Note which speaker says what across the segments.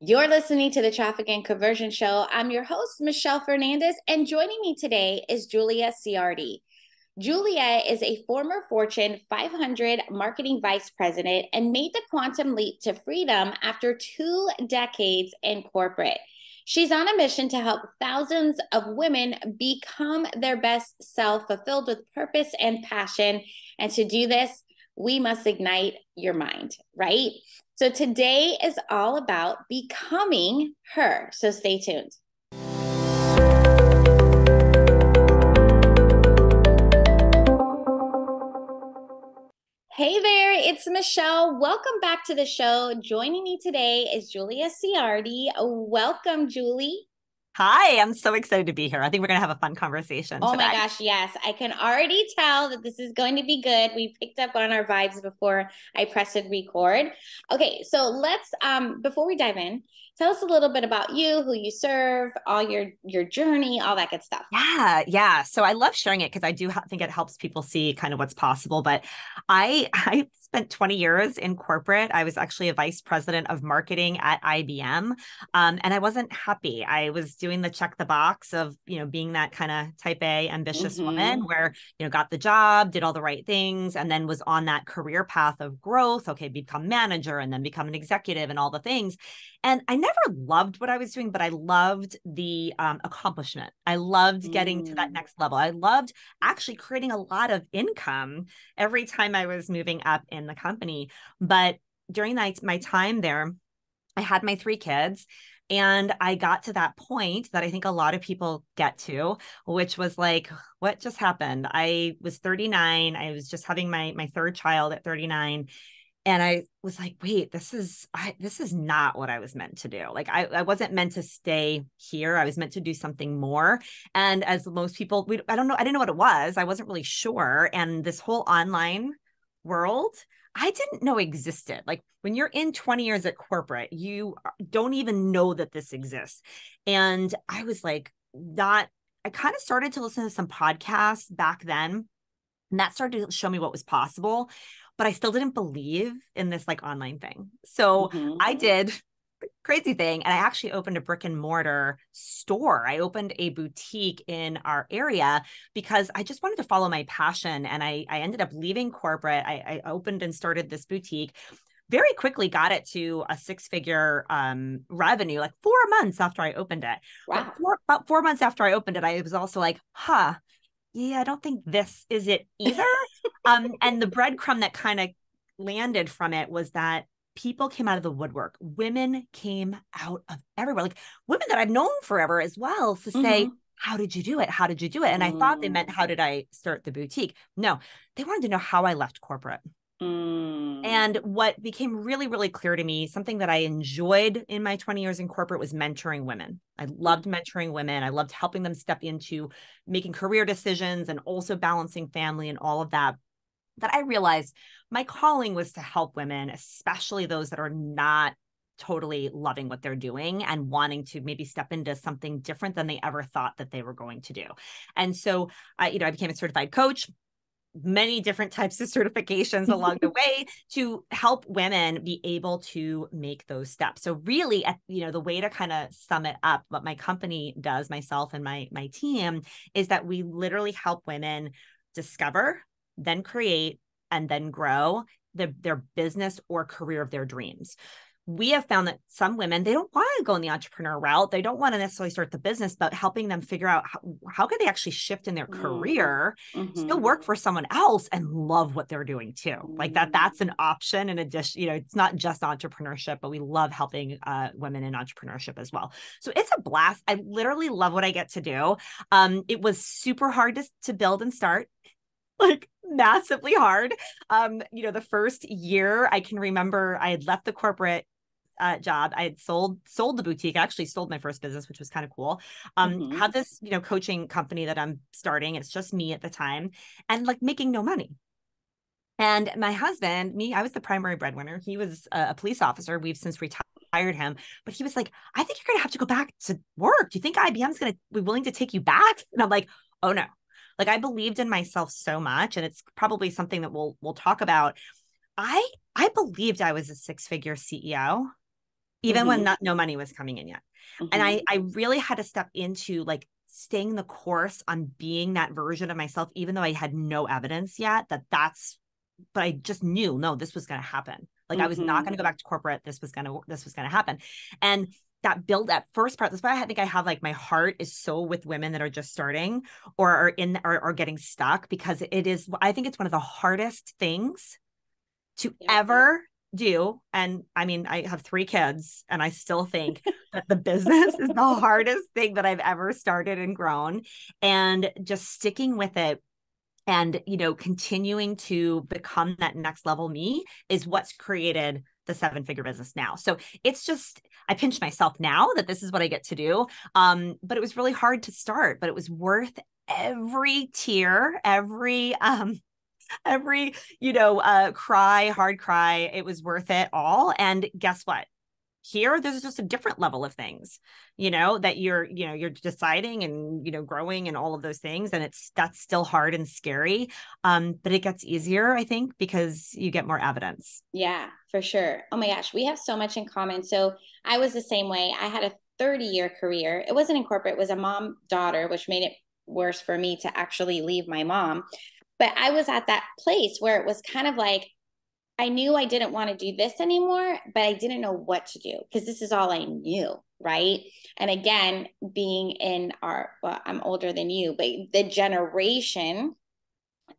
Speaker 1: You're listening to the Traffic and Conversion Show. I'm your host, Michelle Fernandez, and joining me today is Julie Ciardi. Julia is a former Fortune 500 marketing vice president and made the quantum leap to freedom after two decades in corporate. She's on a mission to help thousands of women become their best self, fulfilled with purpose and passion. And to do this, we must ignite your mind, right? So today is all about becoming her. So stay tuned. Hey there, it's Michelle. Welcome back to the show. Joining me today is Julie Ciardi. Welcome, Julie.
Speaker 2: Hi, I'm so excited to be here. I think we're going to have a fun conversation.
Speaker 1: Oh
Speaker 2: today.
Speaker 1: my gosh, yes. I can already tell that this is going to be good. We picked up on our vibes before I pressed record. Okay, so let's um before we dive in, tell us a little bit about you, who you serve, all your your journey, all that good stuff.
Speaker 2: Yeah, yeah. So I love sharing it because I do think it helps people see kind of what's possible. But I I spent 20 years in corporate. I was actually a vice president of marketing at IBM, um, and I wasn't happy. I was doing the check the box of you know being that kind of type A ambitious mm-hmm. woman, where you know got the job, did all the right things, and then was on that career path of growth. Okay, become manager, and then become an executive, and all the things. And I never loved what I was doing, but I loved the um, accomplishment. I loved getting mm. to that mm. next level. I loved actually creating a lot of income every time I was moving up in the company. But during that, my time there, I had my three kids. And I got to that point that I think a lot of people get to, which was like, what just happened? I was 39. I was just having my my third child at 39 and i was like wait this is I, this is not what i was meant to do. Like I, I wasn't meant to stay here. I was meant to do something more. And as most people we i don't know i didn't know what it was. I wasn't really sure. And this whole online world i didn't know existed. Like when you're in 20 years at corporate you don't even know that this exists. And i was like not i kind of started to listen to some podcasts back then. And that started to show me what was possible but I still didn't believe in this like online thing. So mm-hmm. I did crazy thing and I actually opened a brick and mortar store. I opened a boutique in our area because I just wanted to follow my passion and I I ended up leaving corporate. I, I opened and started this boutique very quickly got it to a six figure um, revenue like four months after I opened it. Wow. Four, about four months after I opened it, I was also like, huh, yeah, I don't think this is it either. um, and the breadcrumb that kind of landed from it was that people came out of the woodwork. Women came out of everywhere, like women that I've known forever as well, to say, mm-hmm. How did you do it? How did you do it? And mm. I thought they meant, How did I start the boutique? No, they wanted to know how I left corporate. Mm. And what became really, really clear to me, something that I enjoyed in my 20 years in corporate was mentoring women. I loved mentoring women. I loved helping them step into making career decisions and also balancing family and all of that. That I realized my calling was to help women, especially those that are not totally loving what they're doing and wanting to maybe step into something different than they ever thought that they were going to do. And so I, you know, I became a certified coach many different types of certifications along the way to help women be able to make those steps. So really at, you know the way to kind of sum it up what my company does myself and my my team is that we literally help women discover then create and then grow the, their business or career of their dreams we have found that some women they don't want to go in the entrepreneur route they don't want to necessarily start the business but helping them figure out how, how can they actually shift in their mm-hmm. career mm-hmm. still work for someone else and love what they're doing too mm-hmm. like that that's an option in addition you know it's not just entrepreneurship but we love helping uh, women in entrepreneurship as well so it's a blast i literally love what i get to do um, it was super hard to, to build and start like massively hard. Um, you know, the first year I can remember I had left the corporate uh, job. I had sold sold the boutique. I actually sold my first business, which was kind of cool. Um, mm-hmm. Had this you know coaching company that I'm starting. It's just me at the time, and like making no money. And my husband, me, I was the primary breadwinner. He was a, a police officer. We've since retired him, but he was like, "I think you're gonna have to go back to work. Do you think IBM's gonna be willing to take you back?" And I'm like, "Oh no." Like I believed in myself so much, and it's probably something that we'll we'll talk about. I I believed I was a six figure CEO even mm-hmm. when not, no money was coming in yet. Mm-hmm. And I. I really had to step into like staying the course on being that version of myself, even though I had no evidence yet that that's, but I just knew, no, this was going to happen. Like mm-hmm. I was not going to go mm-hmm. back to corporate. This was going to, this was going to happen. And that build that first part that's why i think i have like my heart is so with women that are just starting or are in or are getting stuck because it is i think it's one of the hardest things to yeah. ever do and i mean i have three kids and i still think that the business is the hardest thing that i've ever started and grown and just sticking with it and you know continuing to become that next level me is what's created the seven figure business now. So it's just i pinch myself now that this is what i get to do um but it was really hard to start but it was worth every tear every um every you know uh cry hard cry it was worth it all. And guess what? Here there's just a different level of things you know that you're you know you're deciding and you know growing and all of those things. And it's that's still hard and scary. Um but it gets easier i think because you get more evidence.
Speaker 1: Yeah for sure. Oh my gosh we have so much in common. So i was the same way. I had a 30 year career. It wasn't in corporate. It was a mom daughter which made it worse for me to actually leave my mom but I was at that place where it was kind of like, I knew I didn't want to do this anymore, but I didn't know what to do because this is all I knew. Right. And again, being in our, well, I'm older than you, but the generation,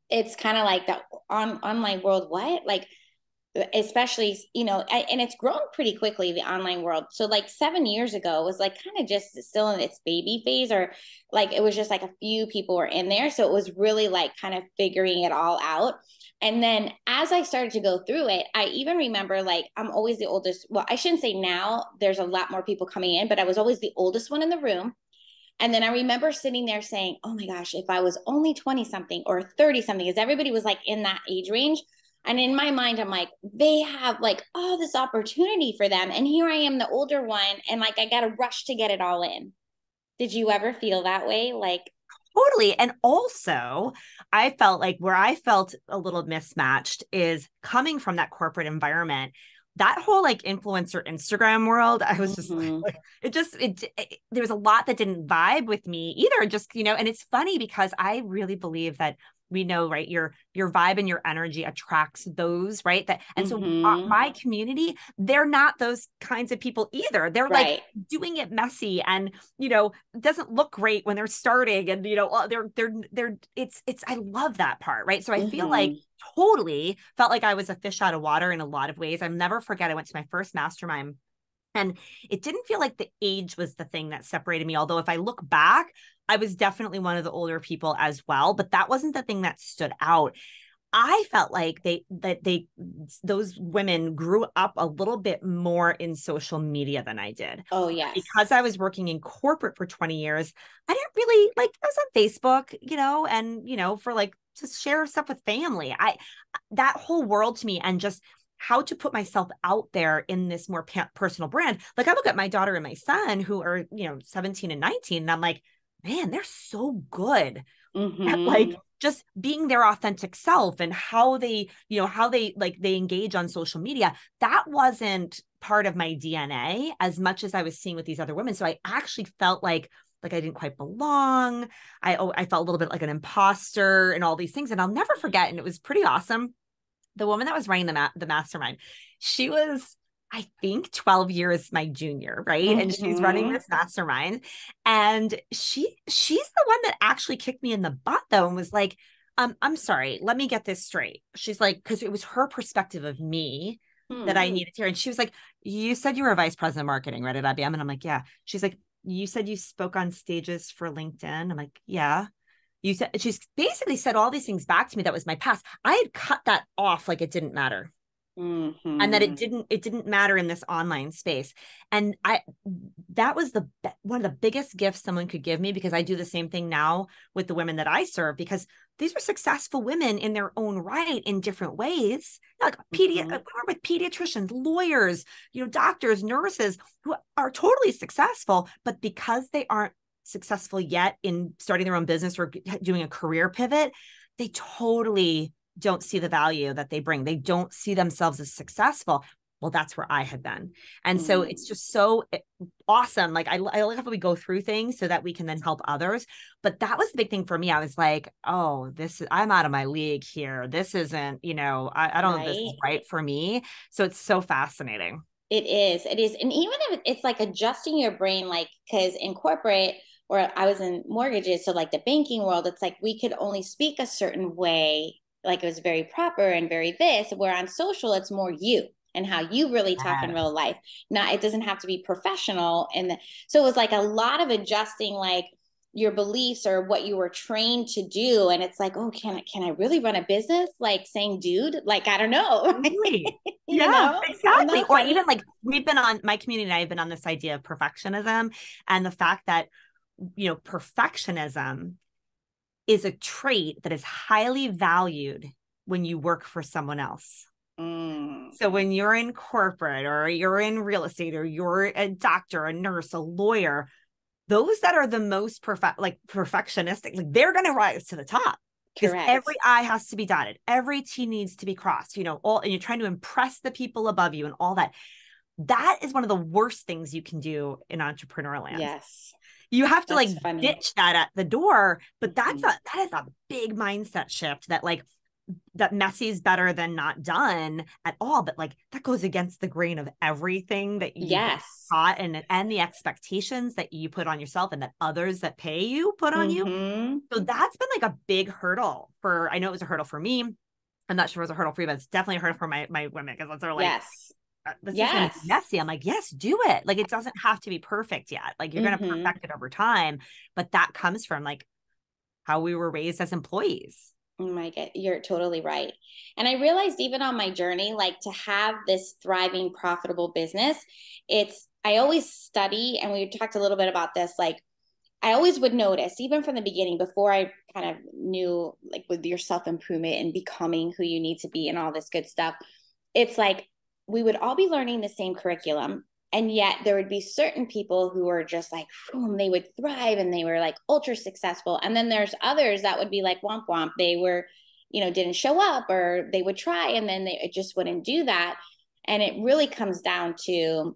Speaker 1: it's kind of like the on online world. What? Like, especially you know and it's grown pretty quickly the online world. So like seven years ago it was like kind of just still in its baby phase or like it was just like a few people were in there. So it was really like kind of figuring it all out. And then as i started to go through it i even remember like i'm always the oldest well i shouldn't say now there's a lot more people coming in but i was always the oldest one in the room. And then I remember sitting there saying, oh my gosh, if I was only 20 something or 30 something, because everybody was like in that age range, and in my mind, I'm like, they have like all this opportunity for them. And here I am, the older one, and like I got to rush to get it all in. Did you ever feel that way? Like,
Speaker 2: totally. And also, I felt like where I felt a little mismatched is coming from that corporate environment. That whole like influencer Instagram world, I was just mm-hmm. like, it just, it, it, there was a lot that didn't vibe with me either. Just, you know, and it's funny because I really believe that we know right your your vibe and your energy attracts those right that and mm-hmm. so my community they're not those kinds of people either they're right. like doing it messy and you know doesn't look great when they're starting and you know they're they're they're it's it's i love that part right so i mm-hmm. feel like mm-hmm. totally felt like i was a fish out of water in a lot of ways i'll never forget i went to my first mastermind and it didn't feel like the age was the thing that separated me. Although, if I look back, I was definitely one of the older people as well, but that wasn't the thing that stood out. I felt like they that they those women grew up a little bit more in social media than I did.
Speaker 1: Oh yeah.
Speaker 2: Because I was working in corporate for 20 years, I didn't really like I was on Facebook, you know, and you know, for like to share stuff with family. I that whole world to me and just how to put myself out there in this more personal brand. Like I look at my daughter and my son who are, you know, 17 and 19 and I'm like, man, they're so good mm-hmm. at like just being their authentic self and how they, you know, how they like they engage on social media. That wasn't part of my DNA as much as I was seeing with these other women. So I actually felt like like I didn't quite belong. I oh, I felt a little bit like an imposter and all these things. And I'll never forget. And it was pretty awesome. The woman that was running the ma- the mastermind, she was I think 12 years my junior, right? Mm-hmm. And she's running mm-hmm. this mastermind. And she she's the one that actually kicked me in the butt though and was like, um, I'm sorry, let me get this straight. She's like, because it was her perspective of me mm-hmm. that I mm-hmm. needed to hear. And she was like, You said you were a vice president of marketing, right? At IBM. And I'm like, Yeah. She's like, You said you spoke on stages for LinkedIn. I'm like, Yeah you said she's basically said all these things back to me that was my past i had cut that off like it didn't matter Mm-hmm. and that it mm-hmm. didn't it didn't matter in this online space and i that was the one of the biggest gifts someone could give me because i do the same thing now with the women that i serve because these are successful women in their own right in different ways like pedi- mm-hmm. we work with pediatricians lawyers you know doctors nurses who are totally successful but because they aren't successful yet in starting their own business or doing a career pivot they totally don't see the value that they bring. They don't see themselves as successful. well that's where i had been. And mm. so it's just so eh, awesome. Like I, I like how we go through things so that we can then help others. But that was the big thing for me. I was like oh this is i'm out of my league here. This isn't you know i, I don't right. know if this is right. for me. So it's so fascinating.
Speaker 1: It is. It is. And even if it's like adjusting your brain like because in corporate or I was in mortgages, so like the banking world, it's like we could only speak a certain way, like it was very proper and very this. Where on social, it's more you and how you really talk in real life. Not it doesn't have to be professional. And the, so it was like a lot of adjusting, like your beliefs or what you were trained to do and it's like oh can I can I really run a business like saying dude like I don't know
Speaker 2: really yeah know? exactly or even like we've been on my community and I have been on this idea of perfectionism and the fact that you know, perfectionism is a trait that is highly valued when you work for someone else. Mm. So when you're in corporate or you're in real estate or you're a doctor, a nurse, a lawyer, those that are the most perfect like perfectionistic, like they're gonna rise to the top. Because every I has to be dotted, every T needs to be crossed, you know, all and you're trying to impress the people above you and all that. That is one of the worst things you can do in entrepreneur land.
Speaker 1: Yes
Speaker 2: you have to that's like funny. ditch that at the door but that's mm-hmm. a that is a big mindset shift that like that messy is better than not done at all but like that goes against the grain of everything that you
Speaker 1: yes
Speaker 2: taught and and the expectations that you put on yourself and that others that pay you put on mm-hmm. you so that's been like a big hurdle for i know it was a hurdle for me i'm not sure it was a hurdle for you but it's definitely a hurdle for my my women because they're like
Speaker 1: yes
Speaker 2: this yes. is messy. I'm like, yes, do it. Like it doesn't have to be perfect yet. Like you're mm-hmm. gonna perfect it over time. But that comes from like how we were raised as employees.
Speaker 1: Oh my god, you're totally right. And I realized even on my journey, like to have this thriving, profitable business, it's I always study, and we talked a little bit about this, like I always would notice, even from the beginning, before I kind of knew like with your self improvement and becoming who you need to be and all this good stuff, it's like we would all be learning the same curriculum and yet there would be certain people who were just like boom, they would thrive and they were like ultra successful. And then there's others that would be like womp womp they were you know didn't show up or they would try and then they just wouldn't do that. And it really comes down to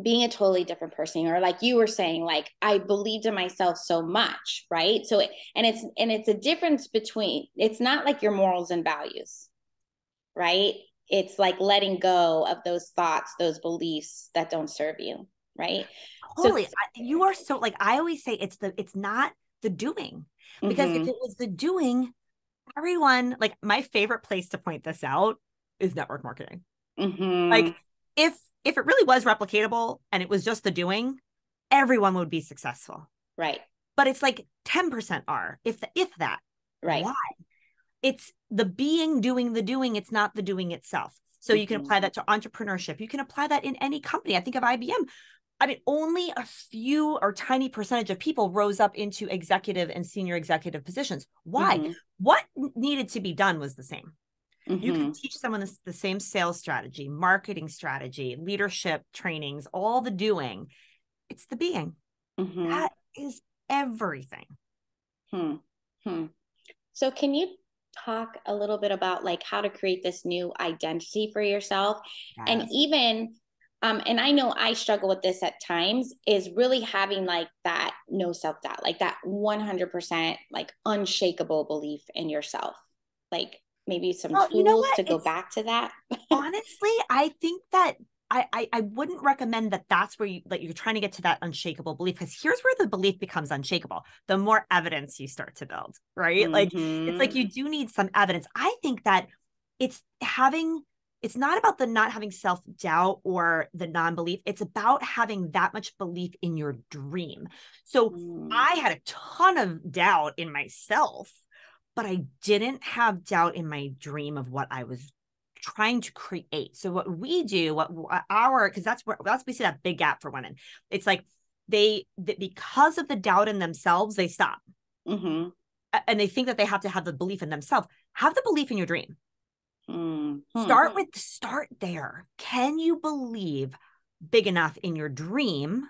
Speaker 1: being a totally different person or like you were saying like i believed in myself so much right? So it, and it's and it's a difference between it's not like your morals and values right it's like letting go of those thoughts, those beliefs that don't serve you, right?
Speaker 2: holy So, you are so like I always say it's the it's not the doing. Because mm-hmm. if it was the doing, everyone like my favorite place to point this out is network marketing. Mm-hmm. Like if if it really was replicatable and it was just the doing, everyone would be successful.
Speaker 1: Right.
Speaker 2: But it's like 10% are, if the, if that.
Speaker 1: Right.
Speaker 2: Why? It's the being doing the doing it's not the doing itself so you can apply mm-hmm. that to entrepreneurship you can apply that in any company i think of ibm i mean only a few or tiny percentage of people rose up into executive and senior executive positions why mm-hmm. what needed to be done was the same Mm-hmm. You can teach someone the, the, same sales strategy, marketing strategy, leadership trainings, all the doing. It's the being. Mm-hmm. That is everything.
Speaker 1: Hmm. Hmm. So, can you talk a little bit about like how to create this new identity for yourself yes. and even um, and I know I struggle with this at times, is really having like that no self doubt, like that 100% like unshakable belief in yourself. Like maybe some well, tools you know to go it's, back to that.
Speaker 2: honestly, I think that I, I, I wouldn't recommend that that's where you like you're trying to get to that unshakable belief because here's where the belief becomes unshakable the more evidence you start to build right mm-hmm. like it's like you mm-hmm. do need some evidence i think that it's having it's not about the not having self doubt or the non belief. It's about having that much belief in your dream. So mm. I had a ton of doubt in myself, but I didn't have doubt in my dream of what I was trying to create. So what we do, what our because that's where that's we see that big gap for women. It's like they that because of the doubt in themselves, they stop. Mm-hmm. And they think that they have to have the belief in themselves. Have the belief in your dream. Mm-hmm. Start with start there. Can you believe big enough in your dream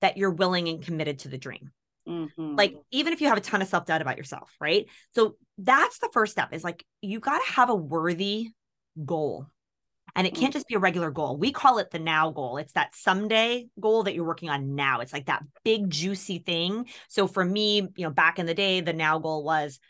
Speaker 2: that you're willing and committed to the dream? Mm-hmm. Like, even if you have a ton of self doubt about yourself, right? So, that's the first step is like, you got to have a worthy goal. And it can't just be a regular goal. We call it the now goal. It's that someday goal that you're working on now. It's like that big, juicy thing. So for me, you know, back in the day, the now goal was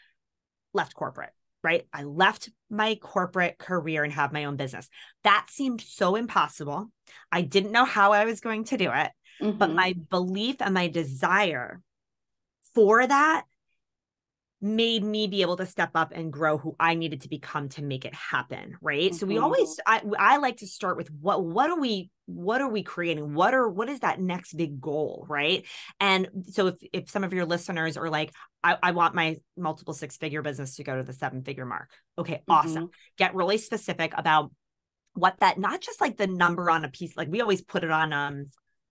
Speaker 2: left corporate, right? I left my corporate career and have my own business. That seemed so impossible. I didn't know how I was going to do it, mm-hmm. but my belief and my desire for that made me be able to step up and grow who I needed to become to make it happen, right? Mm-hmm. So we always I, I like to start with what what are we what are we creating? What are what is that next big goal, right? And so if if some of your listeners are like I, I want my multiple six figure business to go to the seven figure mark. Okay, mm-hmm. awesome. Get really specific about what that not just like the number on a piece like we always put it on um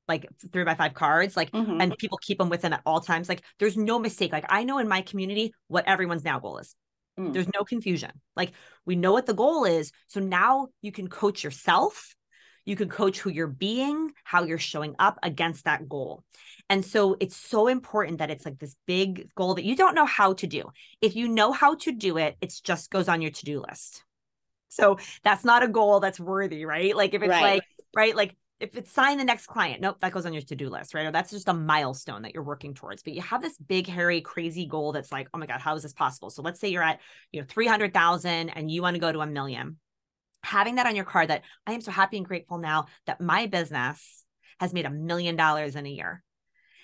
Speaker 2: like three by five cards, like, mm-hmm. and people keep them with them at all times. Like, there's no mistake. Like, I know in my community what everyone's now goal is. Mm. There's no confusion. Like, we know what the goal is. So now you can coach yourself. You can coach who you're being, how you're showing up against that goal. And so it's so important that it's like this big goal that you don't know how to do. If you know how to do it, it just goes on your to do list. So that's not a goal that's worthy, right? Like if it's right. like, right, like if it's sign the next client, nope, that goes on your to-do list, right? Or that's just a milestone that you're working towards. But you have this big, hairy, crazy goal that's like, oh my God, how is this possible? So let's say you're at, you know, 300,000 and you want to go to a million. Having that on your card that I am so happy and grateful now that my business has made a million dollars in a year.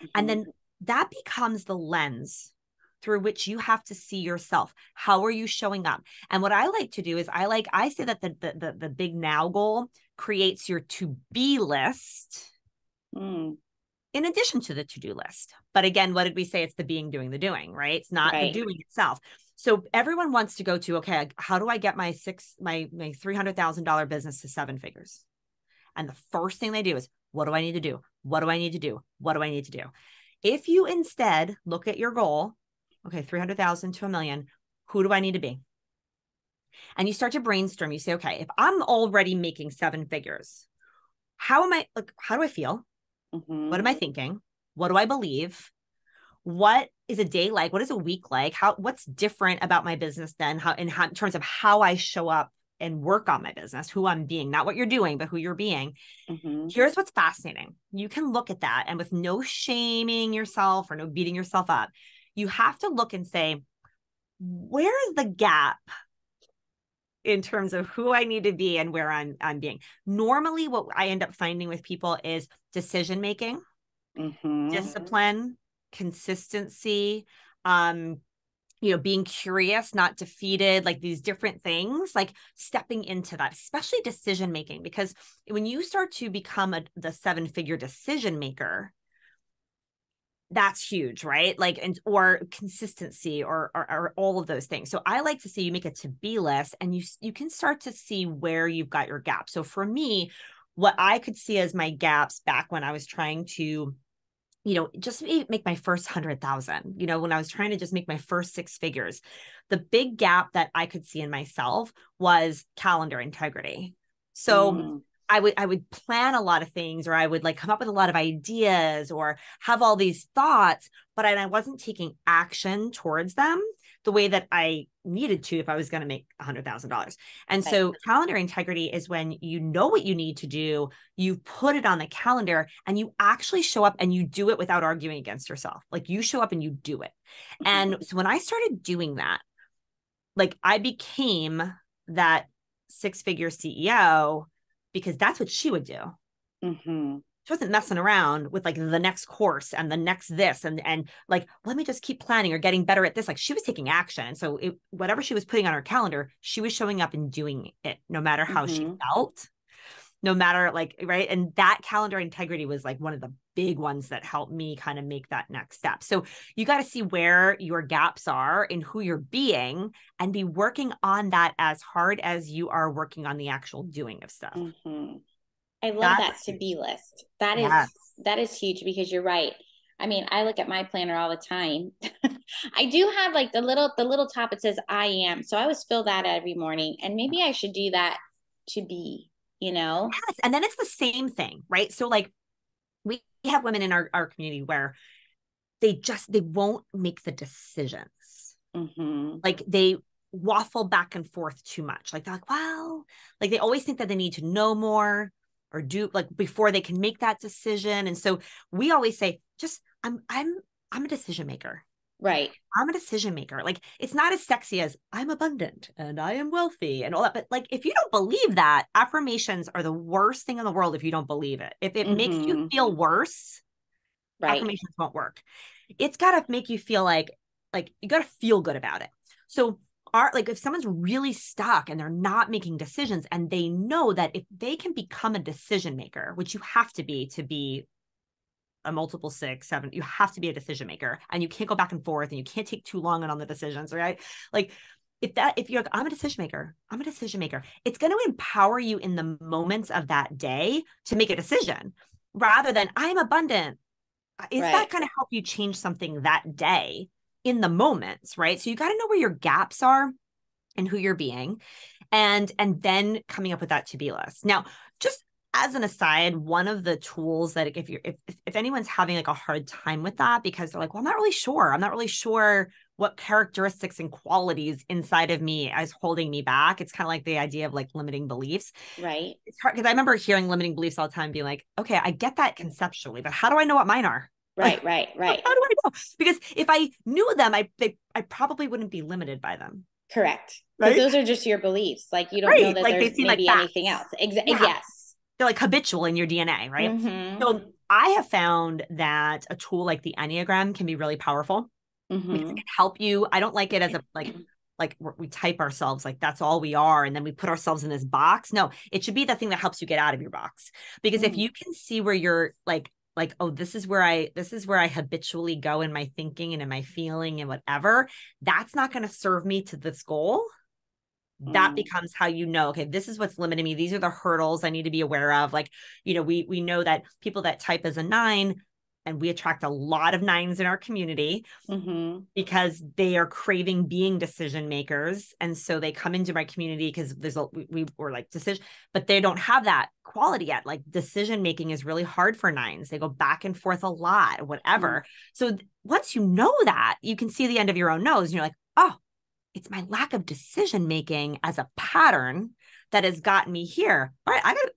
Speaker 2: Mm-hmm. And then that becomes the lens through which you have to see yourself. How are you showing up? And what I like to do is I like I say that the the the, the big now goal creates your to be list. Mm. In addition to the to do list. But again, what did we say? It's the being doing the doing, right? It's not right. the doing itself. So everyone wants to go to, okay, how do I get my six, my, my $300,000 business to seven figures? And the first thing they do is, what do I need to do? What do I need to do? What do I need to do? If you instead look at your goal okay, 300,000 to a million, who do I need to be? And you start to brainstorm. You say, okay, if I'm already making seven figures, how am I, like, how do I feel? Mm-hmm. What am I thinking? What do I believe? What is a day like? What is a week like? How, what's different about my business then? How, in, how, in terms of how I show up and work on my business, who I'm being, not what you're doing, but who you're being. Mm-hmm. Here's what's fascinating. You can look at that and with no shaming yourself or no beating yourself up, you have to look and say, where is the gap in terms of who I need to be and where I'm I'm being. Normally, what I end up finding with people is decision making, mm-hmm. discipline, consistency, um, you know, being curious, not defeated, like these different things, like stepping into that, especially decision making, because when you start to become a the seven figure decision maker, that's huge right? Like and or consistency or, or, or all of those things. So i like to see you make a to be list and you you can start to see where you've got your gaps so for me what i could see as my gaps back when i was trying to you know just make my first 100,000 you know when i was trying to just make my first six figures the big gap that i could see in myself was calendar integrity. So mm. I would I would plan a lot of things or I would like come up with a lot of ideas or have all these thoughts, but I, I wasn't taking action towards them the way that I needed to if I was going to make a hundred thousand dollars. And right. so calendar integrity is when you know what you need to do, you put it on the calendar and you actually show up and you do it without arguing against yourself. Like you show up and you do it. And so when I started doing that, like I became that six figure CEO because that's what she would do. Mm-hmm. She wasn't messing around with like the next course and the next this and and like let me just keep planning or getting better at this. Like she was taking action. So it, whatever she was putting on her calendar, she was showing up and doing it, no matter how mm-hmm. she felt no matter like right and that calendar integrity was like one of the big ones that helped me kind of make that next step so you got to see where your gaps are in who you're being and be working on that as hard as you are working on the actual doing of stuff mm-hmm.
Speaker 1: i love That's that to be list that is yes. that is huge because you're right I mean, I look at my planner all the time. I do have like the little the little top it says I am. So I always fill that every morning. And maybe I should do that to be you know?
Speaker 2: Yes. And then it's the same thing, right? So like we have women in our, our community where they just they won't make the decisions. Mm-hmm. Like they waffle back and forth too much. Like they're like, well, like they always think that they need to know more or do like before they can make that decision. And so we always say, just I'm I'm I'm a decision maker.
Speaker 1: Right.
Speaker 2: I'm a decision maker. Like it's not as sexy as I'm abundant and I am wealthy and all that. But like if you don't believe that, affirmations are the worst thing in the world if you don't believe it. If it mm-hmm. makes you mm-hmm. feel worse, right. affirmations won't work. It's gotta make you feel like like you gotta feel good about it. So are like if someone's really stuck and they're not making decisions and they know that if they can become a decision maker, which you have to be to be a multiple six, seven, you have to be a decision maker and you can't go back and forth and you can't take too long on the decisions, right? Like if that if you're like, I'm a decision maker, I'm a decision maker, it's going to empower you in the moments of that day to make a decision rather than I'm abundant. Uh, is right. that going to help you change something that day in the moments, right? So you got to know where your gaps are and who you're being and and then coming up with that to-be list. Now, just as an aside, one of the tools that if you're if if anyone's having like a hard time with that because they're like, well, I'm not really sure. I'm not really sure what characteristics and qualities inside of me is holding me back. It's kind of like the idea of like limiting beliefs.
Speaker 1: Right.
Speaker 2: It's hard because I remember hearing limiting beliefs all the time, being like, okay, I get that conceptually, but how do I know what mine are?
Speaker 1: Right, right, right.
Speaker 2: How do I know? Because if I knew them, I they, I probably wouldn't be limited by them.
Speaker 1: Correct. Because right? those are just your beliefs. Like you don't right. know that like there's maybe like anything else. Exactly. Yeah. Yes
Speaker 2: they're like habitual in your DNA, right? Mm-hmm. So I have found that a tool like the Enneagram can be really powerful mm-hmm. it can help you. I don't like it as a like like we type ourselves like that's all we are and then we put ourselves in this box. No, it should be the thing that helps you get out of your box. Because mm-hmm. if you can see where you're like like oh this is where i this is where i habitually go in my thinking and in my feeling and whatever that's not going to serve me to this goal that mm. becomes how you know okay this is what's limiting me these are the hurdles i need to be aware of like you know we we know that people that type as a nine and we attract a lot of nines in our community mm-hmm. because they are craving being decision makers and so they come into my community because there's a we, we were like decision but they don't have that quality yet like decision making is really hard for nines they go back and forth a lot whatever mm-hmm. so once you know that you can see the end of your own nose and you're like oh it's my lack of decision making as a pattern that has gotten me here. All right, I got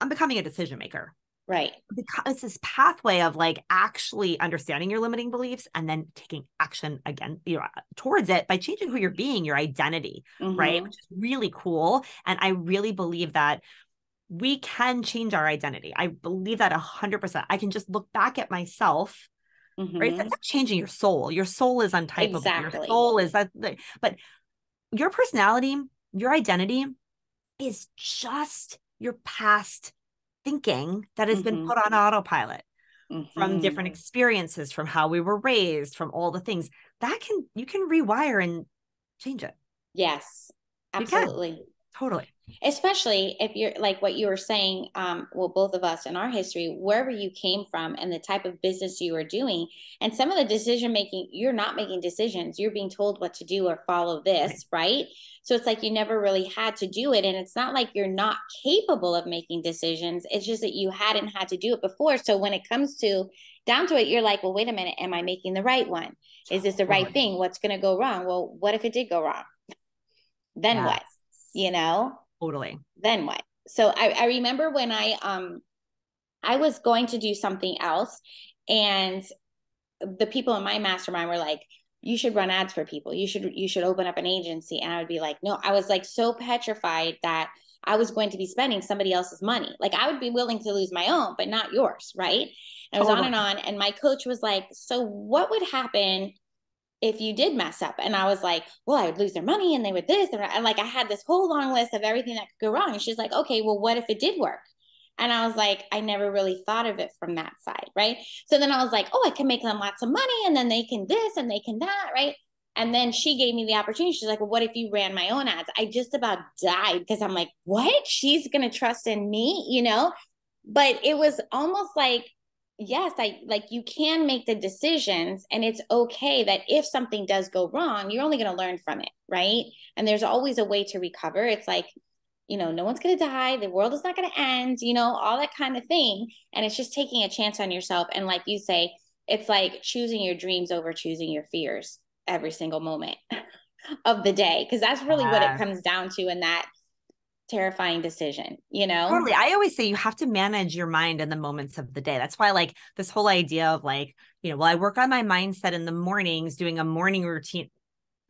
Speaker 2: I'm becoming a decision maker.
Speaker 1: Right.
Speaker 2: Because it's this pathway of like actually understanding your limiting beliefs and then taking action again, you know, towards it by changing who you're being, your identity, mm-hmm. right? Which is really cool. And I really believe that we can change our identity. I believe that a hundred percent. I can just look back at myself Mm-hmm. Right? It's not changing your soul. Your soul is untypeable. Exactly. Your soul is that, but your personality, your identity is just your past thinking that has mm-hmm. been put on autopilot mm-hmm. from different experiences, from how we were raised, from all the things that can you can rewire and change it.
Speaker 1: Yes, absolutely.
Speaker 2: Totally.
Speaker 1: Especially if you're like what you were saying um, well both of us in our history wherever you came from and the type of business you were doing and some of the decision making you're not making decisions. You're being told what to do or follow this right. right? So it's like you never really had to do it and it's not like you're not capable of making decisions. It's just that you hadn't had to do it before. So when it comes to down to it you're like well wait a minute am i making the right one? Is this the right thing? What's going to go wrong? Well what if it did go wrong? Then what you know
Speaker 2: Totally.
Speaker 1: Then what? So I, I remember when I um I was going to do something else and the people in my mastermind were like, you should run ads for people. You should you should open up an agency. And I would be like, no, I was like so petrified that I was going to be spending somebody else's money. Like I would be willing to lose my own, but not yours, right? And it was on and on. And my coach was like, so what would happen if you did mess up. And i was like well i would lose their money and they would this and like i had this whole long list of everything that could go wrong. And she's like okay well what if it did work? And i was like i never really thought of it from that side right? So then i was like oh i can make them lots of money and then they can this and they can that right? And then she gave me the opportunity. She's like well what if you ran my own ads? I just about died because i'm like what? She's gonna trust in me you know? But it was almost like yes i like you can make the decisions and it's okay that if something does go wrong you're only going to learn from it right? And there's always a way to recover. It's like you know no one's going to die the world is not going to end you know all that kind of thing. And it's just taking a chance on yourself. And like you say it's like choosing your dreams over choosing your fears every single moment of the day because that's really what it comes down to in that terrifying decision, you know?
Speaker 2: Totally. I always say you have to manage your mind in the moments of the day. That's why, like, this whole idea of like, you know, well, I work on my mindset in the mornings doing a morning routine.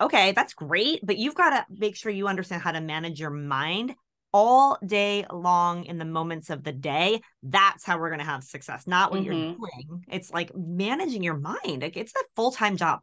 Speaker 2: Okay, that's great. But you've got to make sure you understand how to manage your mind all day long in the moments of the day. That's how we're going to have success, not what mm-hmm. you're doing. It's like managing your mind. Like, it's a full time job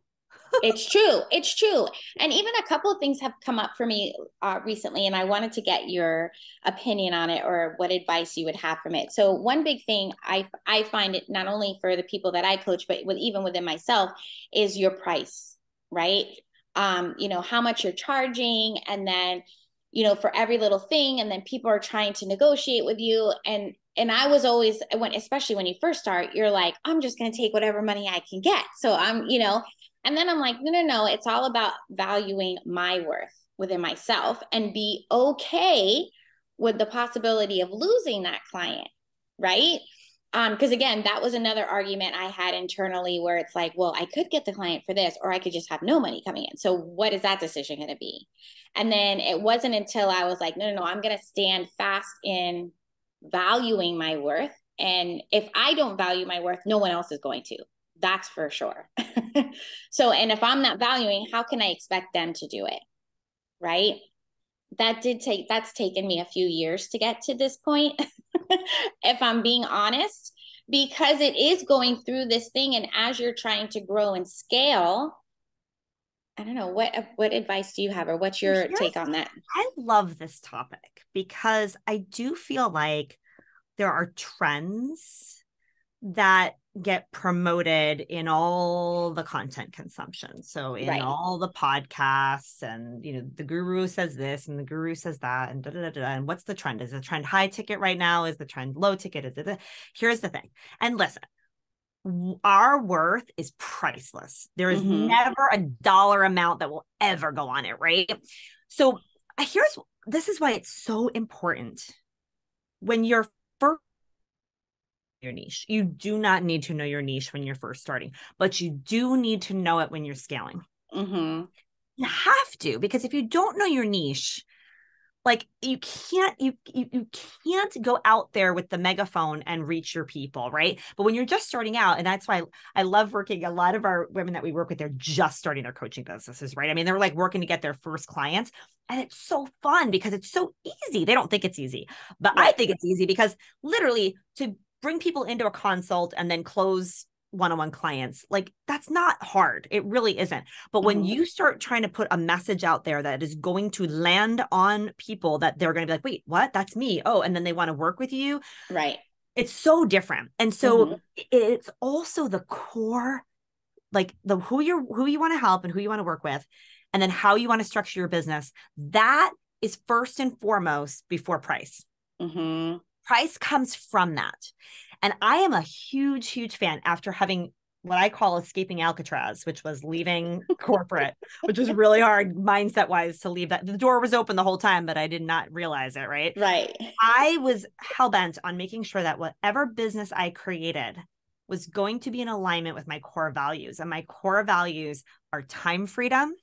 Speaker 1: it's true. It's true. And even a couple of things have come up for me uh, recently, and I wanted to get your opinion on it or what advice you would have from it. So one big thing I I find it not only for the people that I coach, but with even within myself, is your price, right? Um, you know how much you're charging, and then you know for every little thing, and then people are trying to negotiate with you, and and I was always when especially when you first start, you're like, I'm just going to take whatever money I can get. So I'm, you know, and then I'm like, no, no, no, it's all about valuing my worth within myself and be okay with the possibility of losing that client, right? Um, because again, that was another argument I had internally where it's like, well, I could get the client for this, or I could just have no money coming in. So what is that decision going to be? And then it wasn't until I was like, no, no, no, I'm going to stand fast in valuing my worth. And if I don't value my worth, no one else is going to. That's for sure. so, and if I'm not valuing, how can I expect them to do it? Right. That did take, that's taken me a few years to get to this point, if I'm being honest, because it is going through this thing. And as you're trying to grow and scale, I don't know what what advice do you have or what's your Here's, take on that?
Speaker 2: I love this topic because I do feel like there are trends that get promoted in all the content consumption. So in right. all the podcasts and you know the guru says this and the guru says that and da, da, da, da, and what's the trend? Is the trend high ticket right now? Is the trend low ticket? Is it here's the thing. And listen, our worth is priceless. There is mm-hmm. never a dollar amount that will ever go on it, right? So here's this is why it's so important when you're first your niche. You do not need to know your niche when you're first starting, but you do need to know it when you're scaling. Mm-hmm. You have to, because if you don't know your niche, like you can't you, you you can't go out there with the megaphone and reach your people right but when you're just starting out and that's why i love working a lot of our women that we work with they're just starting their coaching businesses right i mean they're like working to get their first clients and it's so fun because it's so easy they don't think it's easy but i think it's easy because literally to bring people into a consult and then close one-on-one clients. Like that's not hard. It really isn't. But when mm-hmm. you start trying to put a message out there that is going to land on people that they're going to be like wait what? That's me. Oh and then they want to work with you.
Speaker 1: Right.
Speaker 2: It's so different. And so mm-hmm. it's also the core like the who you're who you want to help and who you want to work with and then how you want to structure your business. That is first and foremost before price. Mm-hmm price comes from that. And I am a huge, huge fan after having what I call escaping Alcatraz, which was leaving corporate, which was really hard mindset wise to leave that. The door was open the whole time, but I did not realize it. Right.
Speaker 1: Right.
Speaker 2: I was hell bent on making sure that whatever business I created was going to be in alignment with my core values. And my core values are time freedom,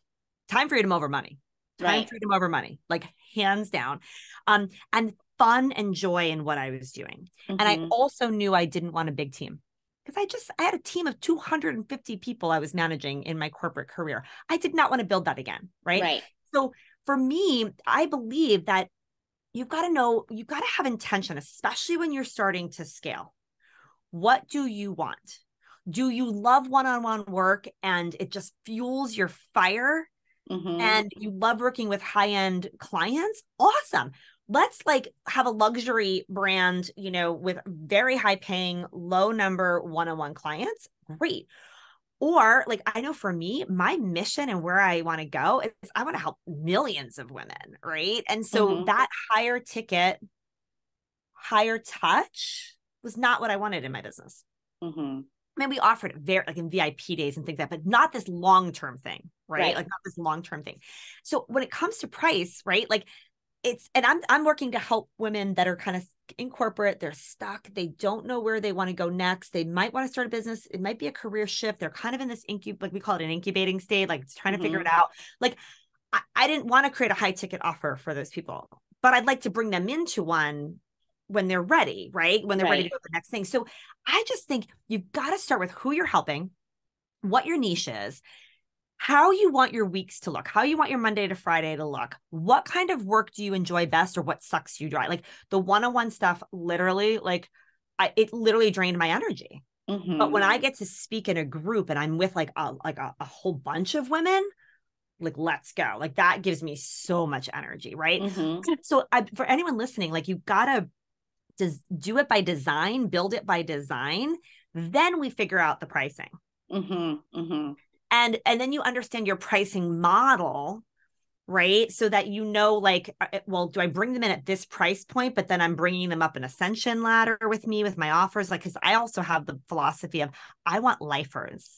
Speaker 2: time freedom over money, time right. freedom over money, like hands down. Um, and fun and joy in what I was doing. Mm-hmm. And I mm-hmm. also knew I didn't want a big team because I just I had a team of 250 people I was managing in my corporate career. I did not want to build that again, right?
Speaker 1: Right.
Speaker 2: So for me, I believe that you've got to know, you've got to have intention, especially when you're starting to scale. What do you want? Do you love one-on-one work and it just fuels your fire? Mm-hmm. And you love working with high-end clients? Awesome let's like have a luxury brand, you know, with very high paying, low number one on one clients. Great. Or, like, I know for me, my mission and where I want to go is I want to help millions of women. Right. And so mm-hmm. that higher ticket, higher touch was not what I wanted in my business. Mm-hmm. I mean, we offered very like in VIP days and things like that, but not this long term thing, right? right? Like not this long term thing. So when it comes to price, right? Like it's and I'm I'm working to help women that are kind of in corporate, they're stuck, they don't know where they want to go next. They might want to start a business, it might be a career shift. They're kind of in this incub like we call it an incubating state, like trying to mm-hmm. figure it out. Like I, I didn't want to create a high ticket offer for those people, but I'd like to bring them into one when they're ready, right? When they're right. ready to go to the next thing. So I just think you've got to start with who you're helping, what your niche is, how you want your weeks to look, how you want your Monday to Friday to look, what kind of work do you enjoy best or what sucks you dry. Like the one on one stuff, literally, like I, it literally drained my energy. Mm-hmm. But when I mm-hmm. get to speak in a group and I'm with like a like a, a, whole bunch of women, like let's go. Like that gives me so much energy, right? Mm-hmm. So I, for anyone listening, like you gotta just do it by design, build it by design. Then we figure out the pricing. Mm-hmm. And and then you understand your pricing model right? So that you know, like, uh, uh, well, do I bring them in at this price point, but then I'm bringing them up an ascension ladder with me with my offers? Like, because I also have the philosophy of I want lifers.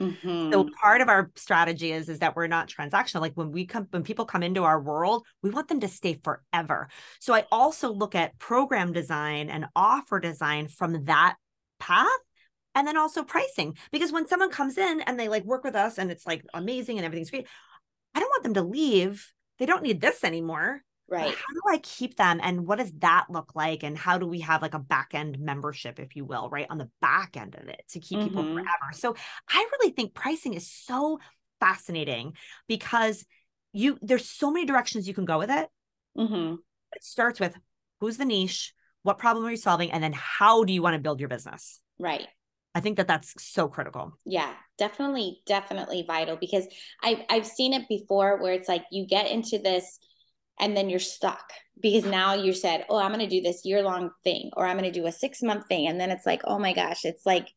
Speaker 2: Mm-hmm. So part of our strategy is is that we're not transactional. Like when we come when people come into our world, we want them to stay forever. So I also look at program design and offer design from that path and then also pricing because when someone comes in and they like work with us and it's like amazing and everything's great I don't want them to leave. They don't need this anymore.
Speaker 1: Right.
Speaker 2: How do I keep them? And what does that look like? And how do we have like a back end membership, if you will, right? On the back end of it to keep mm-hmm. people forever. So I really think pricing is so fascinating because you there's so many directions you can go with it. Mm-hmm. It starts with who's the niche, what problem are you solving, and then how do you want to build your business?
Speaker 1: Right.
Speaker 2: I think that that's so critical.
Speaker 1: Yeah, definitely, definitely vital because I've I've seen it before where it's like you get into this and then you're stuck because now you said, "Oh, I'm going to do this year long thing or I'm going to do a 6 month thing." And then it's like, "Oh my gosh, it's like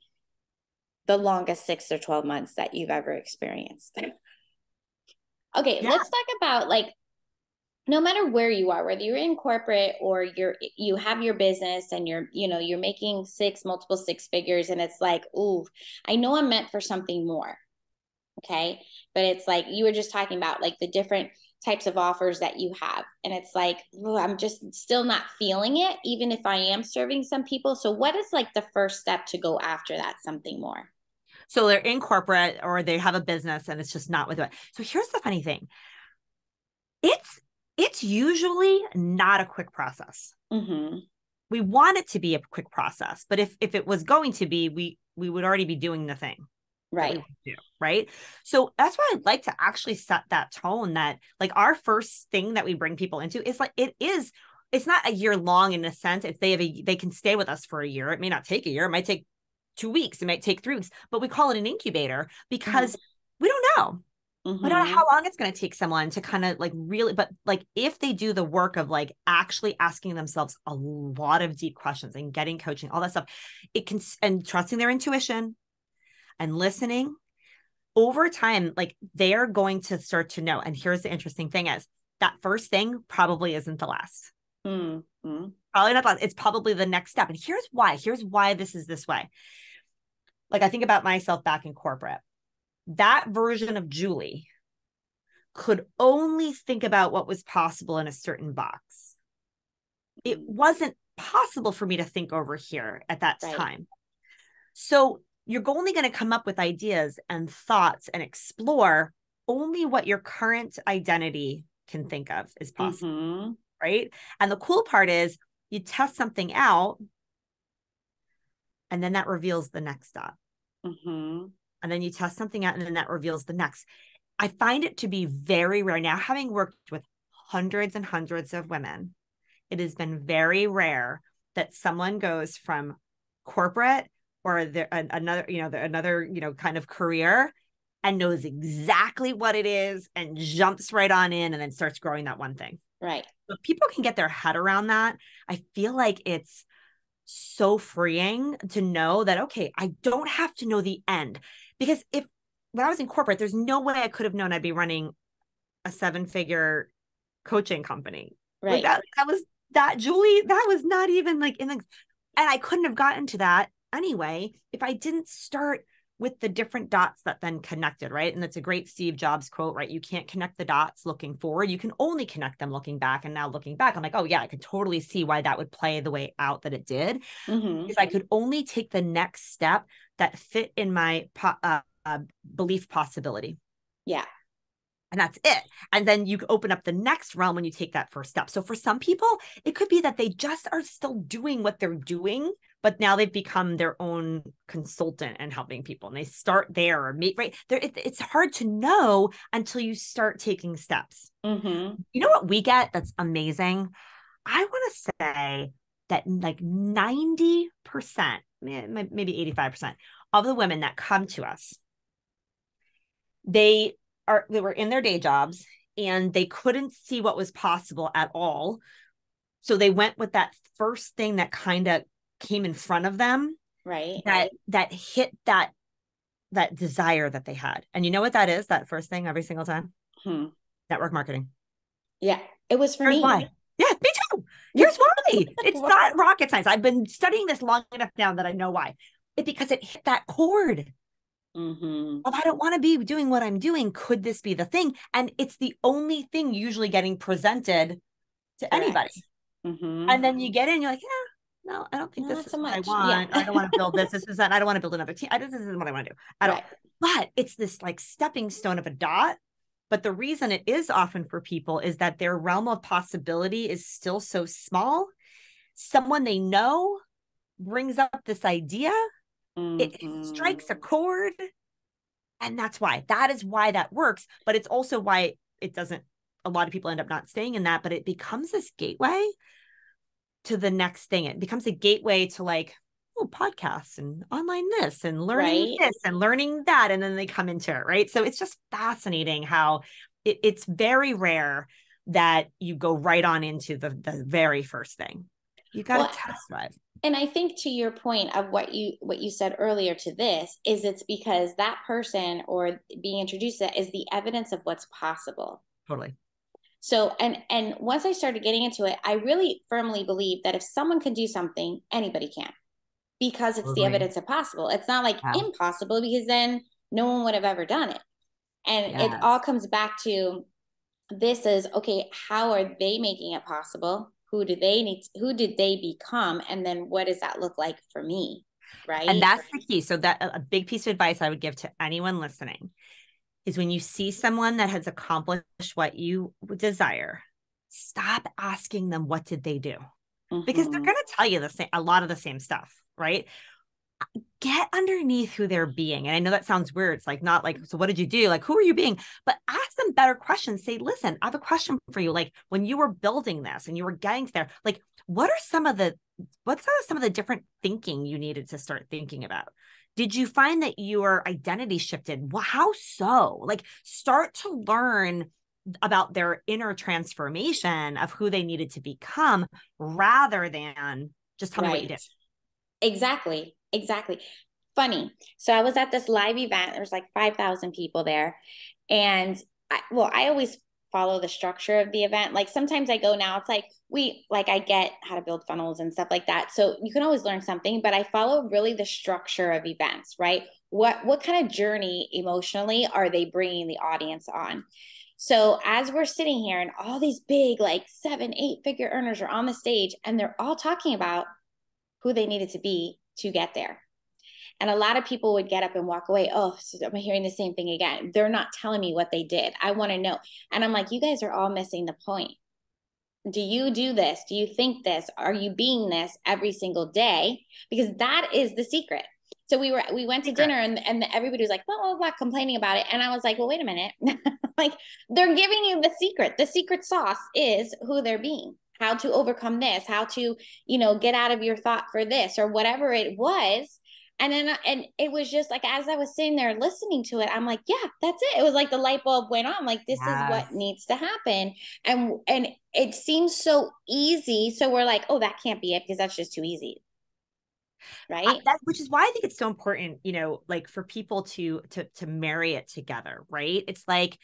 Speaker 1: the longest 6 or 12 months that you've ever experienced." okay, yeah. let's talk about like no matter where you are whether you're in corporate or you're you have your business and you're you know you're making six multiple six figures and it's like ooh i know i'm meant for something more. Okay? But it's like you were just talking about like the different types of offers that you have and it's like ooh, i'm just still not feeling it even if i am serving some people. So what is like the first step to go after that something more?
Speaker 2: So they're in corporate or they have a business and it's just not with it. So here's the funny thing. It's it's usually not a quick process. Mm-hmm. We want it to be a quick process, but if if it was going to be, we we would already be doing the thing.
Speaker 1: Right.
Speaker 2: Do, right. So that's why I'd like to actually set that tone that like our first thing that we bring people into is like it is it's not a year long in a sense. If they have a they can stay with us for a year. It may not take a year, it might take two weeks, it might take three weeks, but we call it an incubator because mm-hmm. we don't know Mm-hmm. I don't know how long it's going to take someone to kind of like really, but like if they do the work of like actually asking themselves a lot of deep questions and getting coaching, all that stuff, it can, and trusting their intuition and listening over time, like they are going to start to know. And here's the interesting thing is that first thing probably isn't the last. Mm-hmm. Probably not the last. It's probably the next step. And here's why. Here's why this is this way. Like I think about myself back in corporate that version of Julie could only think about what was possible in a certain box. It mm. wasn't possible for me to think over here at that right. time. So you're only going to come up with ideas and thoughts and explore only what your current identity can think of is possible. Mm-hmm. Right. And the cool part is you test something out and then that reveals the next step. Mm-hmm and then you test something out and then that reveals the next. I find it to be very rare now, having worked with hundreds and hundreds of women, it has been very rare that someone goes from corporate or the, another, you know, the, another, you know, kind of career and knows exactly what it is and jumps right on in and then starts growing that one thing.
Speaker 1: Right.
Speaker 2: If people can get their head around that, I feel like it's so freeing to know that, okay, I don't have to know the end because if when I was in corporate, there's no way I could have known I'd be running a seven figure coaching company.
Speaker 1: Right. Like
Speaker 2: that, that was that Julie, that was not even like in the, and I couldn't have gotten to that anyway if I didn't start with the different dots that then connected, right? And that's a great Steve Jobs quote, right? You can't connect the dots looking forward. You can only connect them looking back. And now looking back, I'm like, oh, yeah, I could totally see why that would play the way out that it did. Mm-hmm. Because I could only take the next step that fit in my uh, uh, belief possibility.
Speaker 1: Yeah.
Speaker 2: And that's it. And then you open up the next realm when you take that first step. So for some people, it could be that they just are still doing what they're doing, but now they've become their own consultant and helping people. And they start there right there. It, it's hard to know until you start taking steps.
Speaker 1: Mm-hmm.
Speaker 2: You know what we get that's amazing? I want to say that like 90%, maybe 85% of the women that come to us, they are they were in their day jobs and they couldn't see what was possible at all. So they went with that first thing that kind of came in front of them.
Speaker 1: Right.
Speaker 2: That that hit that that desire that they had. And you know what that is? That first thing every single time?
Speaker 1: Hmm.
Speaker 2: Network marketing.
Speaker 1: Yeah. It was for
Speaker 2: Here's
Speaker 1: me.
Speaker 2: why. Yeah, me too. Here's why. It's not rocket science. I've been studying this long enough now that I know why. It because it hit that chord
Speaker 1: Mm-hmm.
Speaker 2: of I don't want to be doing what I'm doing. Could this be the thing? And it's the only thing usually getting presented to anybody.
Speaker 1: Mm-hmm.
Speaker 2: And then you get in, you're like, yeah, no, I don't think
Speaker 1: Not
Speaker 2: this is
Speaker 1: so
Speaker 2: what
Speaker 1: much.
Speaker 2: I want.
Speaker 1: Yeah.
Speaker 2: I don't want to build this. This is that. I don't want to build another team. I, this isn't what I want to do. I don't.
Speaker 1: Right.
Speaker 2: But it's this like stepping stone of a dot. But the reason it is often for people is that their realm of possibility is still so small. Someone they know brings up this idea, it
Speaker 1: Mhm.
Speaker 2: strikes a chord. And that's why. That is why that works. But it's also why it doesn't, a lot of people end up not staying in that, but it becomes this gateway to the next thing. It becomes a gateway to like, oh, podcasts and online this and learning
Speaker 1: Right.
Speaker 2: this and learning that. And then they come into it. Right. So it's just fascinating how it, it's very rare that you go right on into the, the very first thing. You got to
Speaker 1: Well,
Speaker 2: test drive.
Speaker 1: And i think to your point of what you what you said earlier to this is it's because that person or being introduced to that is the evidence of what's possible.
Speaker 2: Totally.
Speaker 1: so and and once i started getting into it i really firmly believe that if someone can do something anybody can. Because it's the evidence of possible. It's not like impossible because then no one would have ever done it. And it all comes back to this is okay how are they making it possible who do they need who did they become and then what does that look like for me right
Speaker 2: And that's the key. So that a big piece of advice I would give to anyone listening is when you see someone that has accomplished what you desire, stop asking them what did they do? Because they're
Speaker 1: Mhm.
Speaker 2: going to tell you the same a lot of the same stuff, right? Get underneath who they're being. And I know that sounds weird. It's like not like, so what did you do? Like, who are you being? But ask better questions. Say, listen, I have a question for you. Like when you were building this and you were getting there, like what are some of the what's some of- the different thinking you needed to start thinking about? Did you find that your identity shifted? How so? Like start to learn about their inner transformation of who they needed to become rather than just tell me what you did.
Speaker 1: Exactly. Exactly. Funny. So I was at this live event. There was like 5,000 people there. And I, well, I always follow the structure of the event. Like sometimes I go now, it's like we, like I get how to build funnels and stuff like that. So you can always learn something, but I follow really the structure of events, right? What, what kind of journey emotionally are they bringing the audience on? So as we're sitting here and all these big, like seven, eight figure earners are on the stage and they're all talking about who they needed to be to get there. And a lot of people would get up and walk away. Oh, so I'm hearing the same thing again. They're not telling me what they did. I want to know. And I'm like, you guys are all missing the point. Do you do this? Do you think this? Are you being this every single day? Because that is the secret. So we were we went to dinner and and everybody was like, blah, blah, blah, complaining about it. And I was like, well, wait a minute. like they're giving you the secret. The secret sauce is who they're being, how to overcome this, how to, you know, get out of your thought for this or whatever it was. And then, and it was just like, as I was sitting there listening to it, I'm like, yeah, that's it. It was like the light bulb went on. Like, this is what needs to happen. And, and it seems so easy. So we're like, oh, that can't be it because that's just too easy. Right.
Speaker 2: Uh, that which is why I think it's so important, you know, like for people to to to marry it together, right? It's like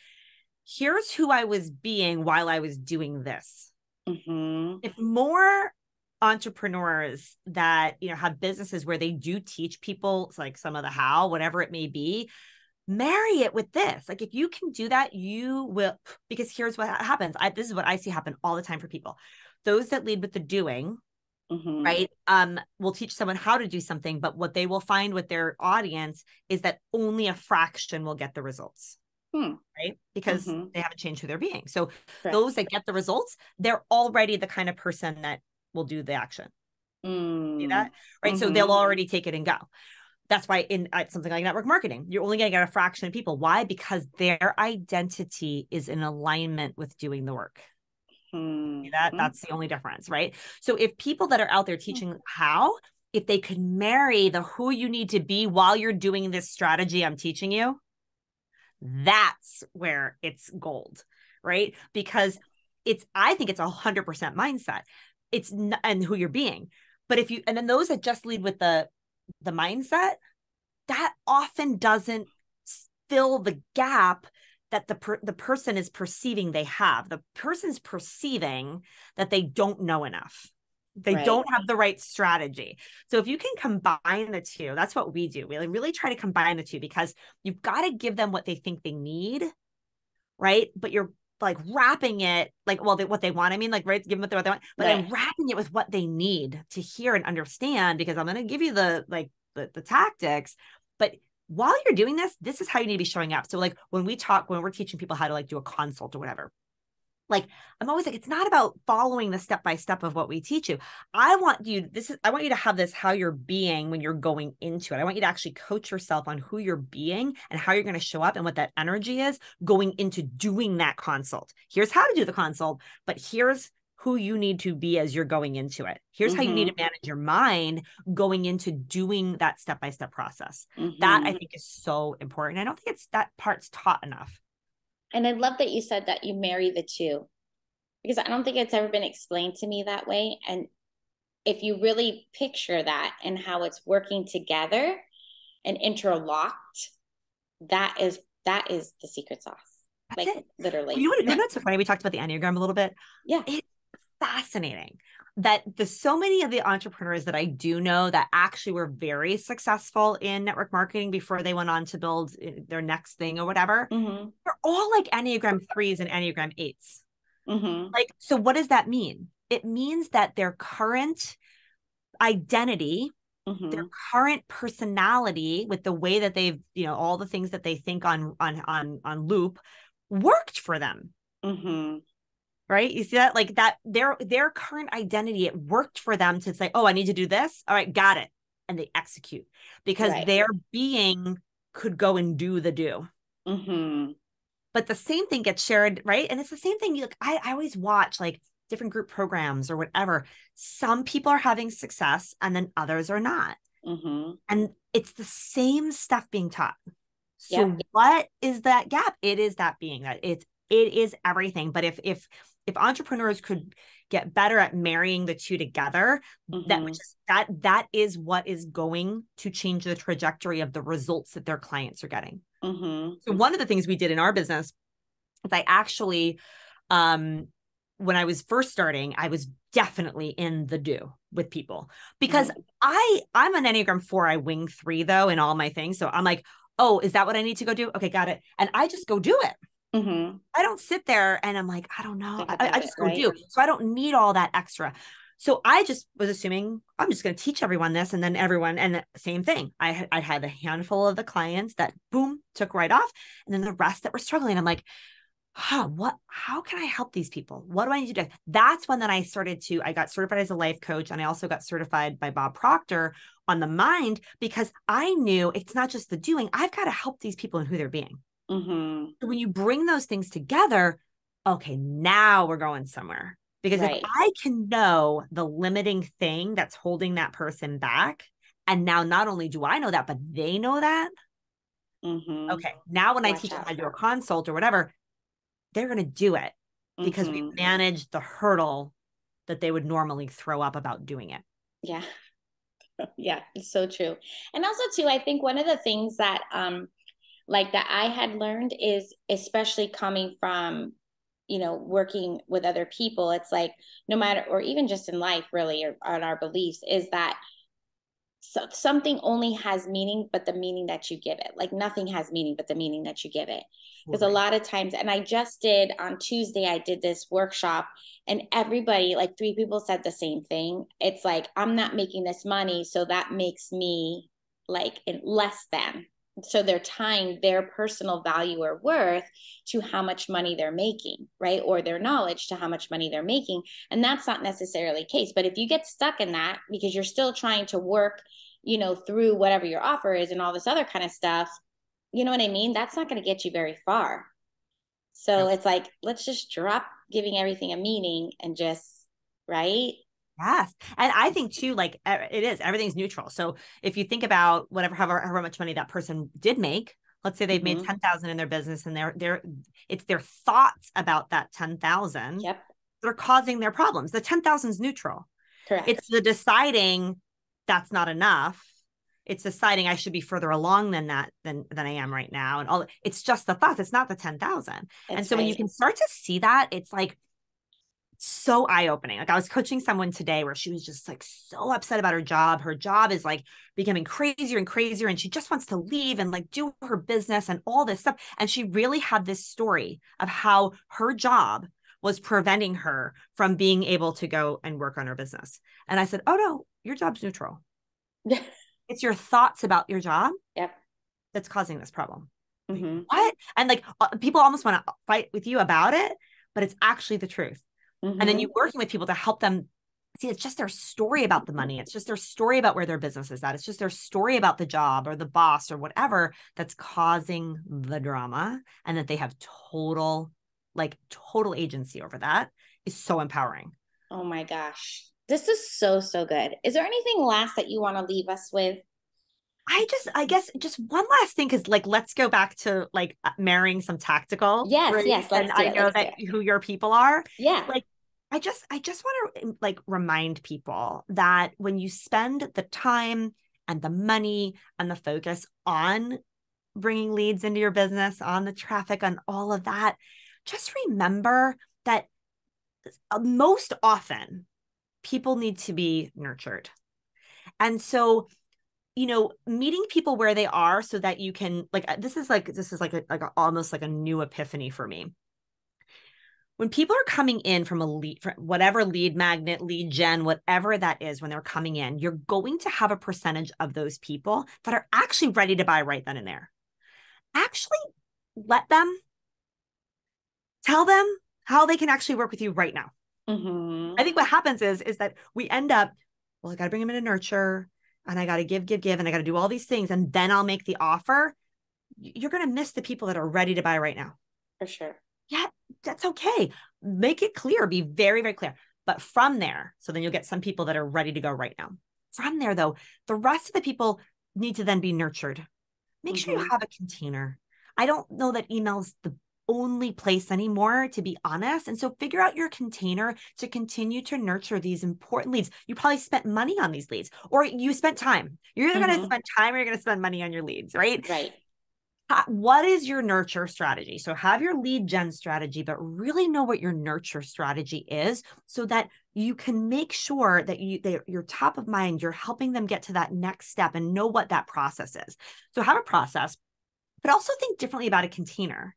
Speaker 2: here's who I was being while I was doing this.
Speaker 1: Mhm.
Speaker 2: If more entrepreneurs that, you know, have businesses where they do teach people like some of the how, whatever it may be, marry it with this. Like if you can do that, you will because here's what happens. I this is what I see happen all the time for people. Those that lead with the doing
Speaker 1: Mhm.
Speaker 2: right um will teach someone how to do something but what they will find with their audience is that only a fraction will get the results hmm. right? Because mm-hmm. they haven't changed who they're being. So Correct. those that get the results, they're already the kind of person that will do the action. Mm. See that? Right. Mm-hmm. So they'll already take it and go. That's why in uh, something like network marketing, you're only going to get a fraction of people. Why? Because their identity is in alignment with doing the work. Mm-hmm. That that's the only difference, right? So if people that are out there teaching how, if they could marry the who you need to be while you're doing this strategy I'm teaching you, that's where it's gold, right? Because it's I think it's a hundred percent mindset. It's n- and who you're being. But if you and then those that just lead with the the mindset, that often doesn't fill the gap that the per- the person is perceiving they have. The person's perceiving that they don't know enough. They right. don't have the right strategy. So if you can combine the two, that's what we do. We really try to combine the two because you've got to give them what they think they need, right? But you're like wrapping it like well they, what they want i mean like right give them what they want but right. i'm wrapping it with what they need to hear and understand because i'm going to give you the like the, the tactics but while you're doing this this is how you need to be showing up so like when we talk when we're teaching people how to like do a consult or whatever like i'm always like it's not about following the step by step of what we teach you i want you this is i want you to have this how you're being when you're going into it i want you to actually coach yourself on who you're being and how you're going to show up and what that energy is going into doing that consult here's how to do the consult but here's who you need to be as you're going into it. Here's mm-hmm. how you need to mm-hmm. manage your mind going into doing that step by step process. Mm-hmm. That I mm-hmm. think is so important. I don't think it's that part's taught enough.
Speaker 1: And I love that you said that you marry the two because I don't think it's ever been explained to me that way. And if you really picture that and how it's working together and interlocked, that is that is the secret sauce. That's like it. literally.
Speaker 2: You know, what, you know what's so funny? We talked about the Enneagram a little bit.
Speaker 1: Yeah.
Speaker 2: It's fascinating that the so many of the entrepreneurs that I do know that actually were very successful in network marketing before they went on to build eh, their next thing or whatever, mm-hmm. they're all like Enneagram threes and Enneagram 8s mm-hmm. Like, so what does that mean? It means that their current identity, mm-hmm. their current personality, with the way that they've, you know, all the things that they think on on on on loop, worked for them. Right? You see that? Like that their their current identity it worked for them to say oh i need to do this. All right got it. And they execute because right. their being could go and do the do. Mm-hmm. but the same thing gets shared right? And it's the same thing you like I, I always watch like different group programs or whatever. Some people are having success and then others are not. Mm-hmm. and it's the same stuff being taught. So yeah. what is that gap? It is that being that it's it is everything. But if if if entrepreneurs could get better at marrying the two together mm-hmm. that just that that is what is going to change the trajectory of the results that their clients are getting mm-hmm. so one of the things we did in our business is i actually um when i was first starting i was definitely in the do with people because mm-hmm. i i'm an enneagram 4 i wing 3 though in all my things so i'm like oh is that what i need to go do okay got it and i just go do it Mm-hmm. I don't sit there and I'm like, I don't know. I, I, just it, go right? do. So I don't need all that extra. So I just was assuming I'm just going to teach everyone this, and then everyone, and the same thing. I I had a handful of the clients that boom took right off, and then the rest that were struggling. I'm like, huh, what? How can I help these people? What do I need to do? That's when then I started to. I got certified as a life coach, and I also got certified by Bob Proctor on the mind because I knew it's not just the doing. I've got to help these people in who they're being. Mm-hmm. So when you bring those things together, okay, now we're going somewhere. Because right. if I can know the limiting thing that's holding that person back, and now not only do I know that, but they know that. Mm-hmm. Okay, now when Watch I teach them how to do a consult or whatever, they're going to do it because mm-hmm. we managed the hurdle that they would normally throw up about doing it.
Speaker 1: Yeah. Yeah, it's so true. And also too, I think one of the things that um like that I had learned is especially coming from you know working with other people it's like no matter or even just in life really or on our beliefs is that so something only has meaning but the meaning that you give it like nothing has meaning but the meaning that you give it. Because right. a lot of times and i just did on tuesday i did this workshop and everybody like three people said the same thing. It's like i'm not making this money so that makes me like less than so they're tying their personal value or worth to how much money they're making right? Or their knowledge to how much money they're making. And that's not necessarily the case. But if you get stuck in that because you're still trying to work you know through whatever your offer is and all this other kind of stuff you know what i mean? That's not going to get you very far. So yes. it's like let's just drop giving everything a meaning and just right
Speaker 2: Yes. And I think too, like it is, everything's neutral. So if you think about whatever, however, however much money that person did make, let's say they've mm-hmm. made 10,000 in their business and they're, they're, it's their thoughts about that 10,000
Speaker 1: yep.
Speaker 2: that are causing their problems. The 10,000 is neutral.
Speaker 1: Correct.
Speaker 2: It's the deciding that's not enough. It's deciding I should be further along than that than than I am right now. And all it's just the thought. It's not the 10,000. And so right. when you can start to see that, it's like so eye opening. Like I was coaching someone today where she was just like so upset about her job. Her job is like becoming crazier and crazier and she just wants to leave and like do her business and all this stuff. And she really had this story of how her job was preventing her from being able to go and work on her business. And I said, "Oh no, your job's neutral. it's your thoughts about your job
Speaker 1: yep.
Speaker 2: that's causing this problem."
Speaker 1: Mm-hmm.
Speaker 2: What? And like uh, people almost want to fight with you about it, but it's actually the truth Mm-hmm. And then you working with people to help them see it's just their story about the money. It's just their story about where their business is at. It's just their story about the job or the boss or whatever that's causing the drama and that they have total like total agency over that is so empowering.
Speaker 1: Oh my gosh. This is so so good. Is there anything last that you want to leave us with?
Speaker 2: I just, I guess, just one last thing, because like, let's go back to like uh, marrying some tactical.
Speaker 1: Yes, right? yes.
Speaker 2: and I know that who your people are.
Speaker 1: Yeah.
Speaker 2: Like, I just, I just want to like remind people that when you spend the time and the money and the focus on bringing leads into your business, on the traffic, on all of that, just remember that uh, most often people need to be nurtured. And so you know meeting people where they are so that you can like uh, this is like this is like a, like a, almost like a new epiphany for me. When people are coming in from a lead from whatever lead magnet lead gen whatever that is when they're coming in you're going to have a percentage of those people that are actually ready to buy right then and there. Actually let them tell them how they can actually work with you right now.
Speaker 1: Mm-hmm.
Speaker 2: i think what happens is is that we end up well i got to bring them into nurture and I got to give, give, give, and I got to do all these things, and then I'll make the offer, you're going to miss the people that are ready to buy right now.
Speaker 1: For sure.
Speaker 2: Yeah, that's okay. Make it clear, be very, very clear. But from there, so then you'll get some people that are ready to go right now. From there, though, the rest of the people need to then be nurtured. Make mm-hmm. sure you mm-hmm. have a container. I don't know that email's the only place anymore, to be honest. And so figure out your container to continue to nurture these important leads. You probably spent money on these leads or you spent time. You're either mm-hmm. going to spend time or you're going to spend money on your leads, right?
Speaker 1: Right.
Speaker 2: What is your nurture strategy? So have your lead gen strategy, but really know what your nurture strategy is so that you can make sure that you they, you're top of mind, you're helping them get to that next step and know what that process is. So have a process, but also think differently about a container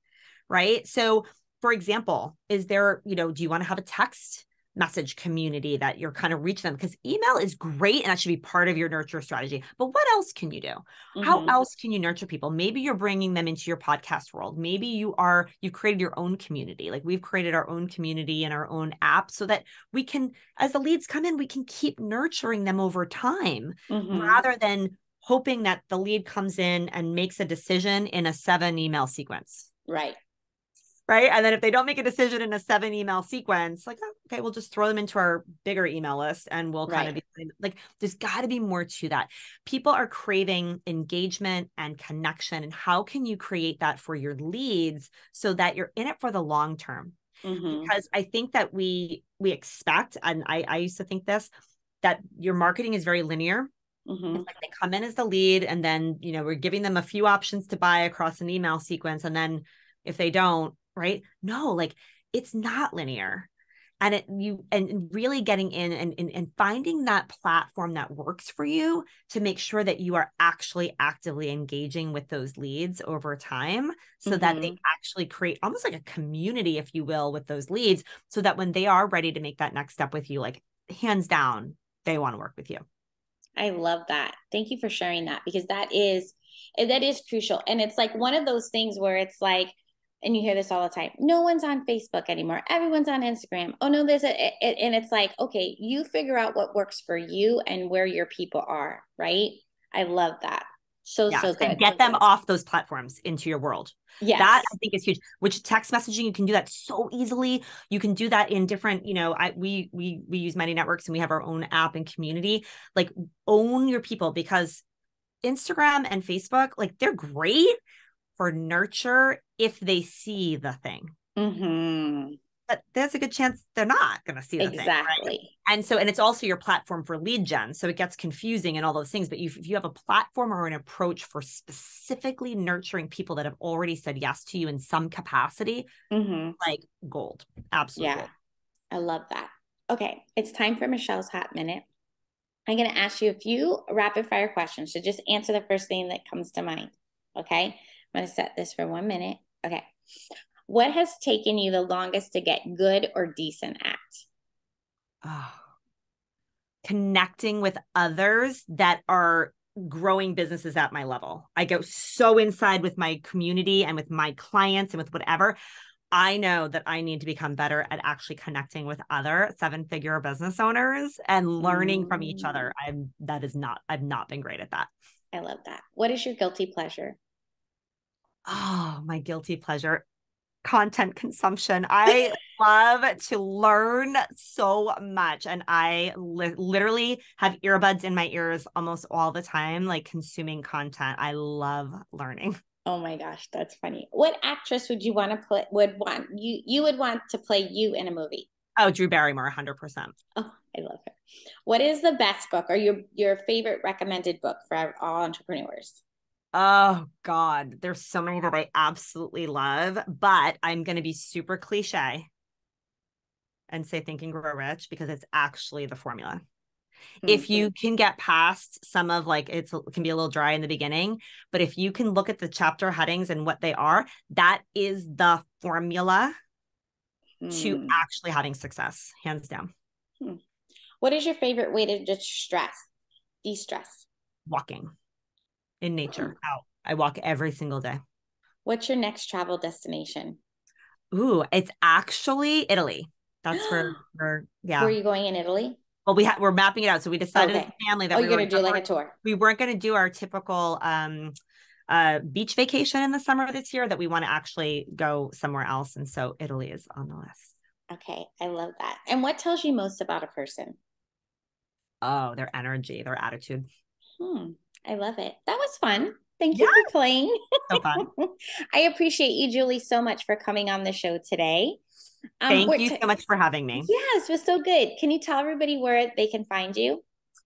Speaker 2: right? So, for example, is there, you know, do you want to have a text message community that you're kind of reach them? Because email is great and that should be part of your nurture strategy. But what else can you do? Mm-hmm. How else can you nurture people? Maybe you're bringing them into your podcast world. Maybe you are, you've created your own community. Like we've created our own community and our own app so that we can, as the leads come in, we can keep nurturing them over time mm-hmm. rather than hoping that the lead comes in and makes a decision in a seven email sequence.
Speaker 1: Right
Speaker 2: right? And then if they don't make a decision in a seven email sequence, like, oh, okay, we'll just throw them into our bigger email list and we'll kind right. of be like, there's got to be more to that. People are craving engagement and connection. And how can you create that for your leads so that you're in it for the long term? Mm-hmm. Because I think that we we expect, and I, I used to think this, that your marketing is very linear. Mm-hmm. It's like they come in as the lead, and then you know we're giving them a few options to buy across an email sequence, and then if they don't, right? No, like it's not linear. And it you and really getting in and, and, and finding that platform that works for you to make sure that you are actually actively engaging with those leads over time so mm-hmm. that they mm-hmm. actually create almost like a community, if you will, with those leads, so that when they are ready to make that next step with you, like hands down, they want to work with you.
Speaker 1: I love that. Thank you for sharing that because that is that is crucial. And it's like one of those things where it's like, and you hear this all the time no one's on facebook anymore. Everyone's on instagram. Oh no there's a it, and it's like okay you figure out what works for you and where your people are right? I love that. So yes, so good.
Speaker 2: and get them off those platforms into your world. Yeah that i think is huge which text messaging you can do that so easily. You can do that in different you know i we we we use Mighty Networks and we have our own app and community. Like own your people because instagram and facebook like they're great for nurture if they see the thing. Mm-hmm. But there's a good chance they're not going to see the exactly. thing. Exactly. Right? And so, and it's also your platform for lead gen. So it gets confusing and all those things. But you, if you have a platform or an approach for specifically nurturing people that have already said yes to you in some capacity, mm-hmm. like gold. Absolutely. Yeah.
Speaker 1: I love that. Okay. It's time for Michelle's hot minute. I'm going to ask you a few rapid fire questions. So just answer the first thing that comes to mind. Okay. I'm going to set this for one minute. Okay. What has taken you the longest to get good or decent at? Oh,
Speaker 2: connecting with others that are growing businesses at my level. I go so inside with my community and with my clients and with whatever. I know that I need to become better at actually connecting with other seven figure business owners and learning mm. from each other. Mm. I'm that is not I've not been great at that.
Speaker 1: I love that. What is your guilty pleasure?
Speaker 2: Oh, my guilty pleasure content consumption. I love to learn so much. And I li- literally have earbuds in my ears almost all the time, like consuming content. I love learning.
Speaker 1: Oh my gosh, that's funny. What actress would you want to play? Would want you? You would want to play you in a movie?
Speaker 2: Oh, Drew Barrymore, hundred percent.
Speaker 1: Oh, I love her. What is the best book or your your favorite recommended book for all entrepreneurs?
Speaker 2: Oh God, there's so many that I absolutely love, but I'm going to be super cliche and say Think and Grow Rich because it's actually the formula. Mm-hmm. If you can get past some of like it's it can be a little dry in the beginning, but if you can look at the chapter headings and what they are, that is the formula mm. to actually having success, hands down. Hmm.
Speaker 1: What is your favorite way to just stress, de-stress?
Speaker 2: Walking in nature out. I walk every single day.
Speaker 1: What's your next travel destination?
Speaker 2: Ooh, it's actually Italy. That's where we're yeah.
Speaker 1: Where are you going in Italy?
Speaker 2: Well, we ha- we're mapping it out. So we decided okay. as a family that
Speaker 1: oh,
Speaker 2: we
Speaker 1: you're gonna do like a tour.
Speaker 2: We weren't gonna do our typical um uh beach vacation in the summer this year, that we want to actually go somewhere else. And so Italy is on the list.
Speaker 1: Okay. I love that. And what tells you most about a person?
Speaker 2: Oh, their energy, their attitude.
Speaker 1: Hmm. I love it. That was fun. Thank you yeah. for playing. So fun. I appreciate you, Julie, so much for coming on the show today.
Speaker 2: Um, Thank you t- so much for having me.
Speaker 1: Yes, it was so good. Can you tell everybody where they can find you?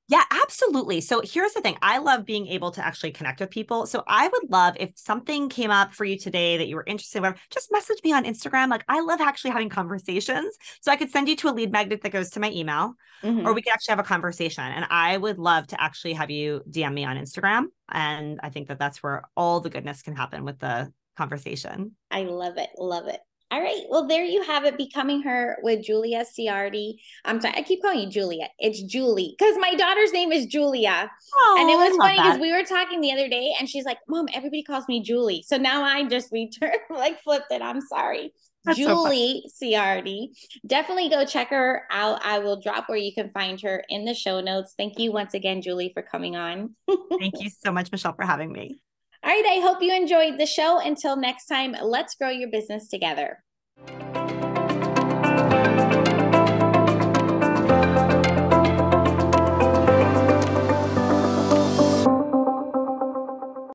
Speaker 2: Yeah, absolutely. So here's the thing I love being able to actually connect with people. So I would love if something came up for you today that you were interested in, just message me on Instagram. Like I love actually having conversations. So I could send you to a lead magnet that goes to my email, mm-hmm. or we could actually have a conversation. And I would love to actually have you DM me on Instagram. And I think that that's where all the goodness can happen with the conversation.
Speaker 1: I love it. Love it. All right. Well, there you have it. Becoming her with Julia Ciardi. I'm sorry. I keep calling you Julia. It's Julie because my daughter's name is Julia. Oh, and it was funny because we were talking the other day and she's like, Mom, everybody calls me Julie. So now I just returned, like flipped it. I'm sorry. That's Julie so Ciardi. Definitely go check her out. I will drop where you can find her in the show notes. Thank you once again, Julie, for coming on.
Speaker 2: Thank you so much, Michelle, for having me.
Speaker 1: All right. I hope you enjoyed the show. Until next time, let's grow your business together.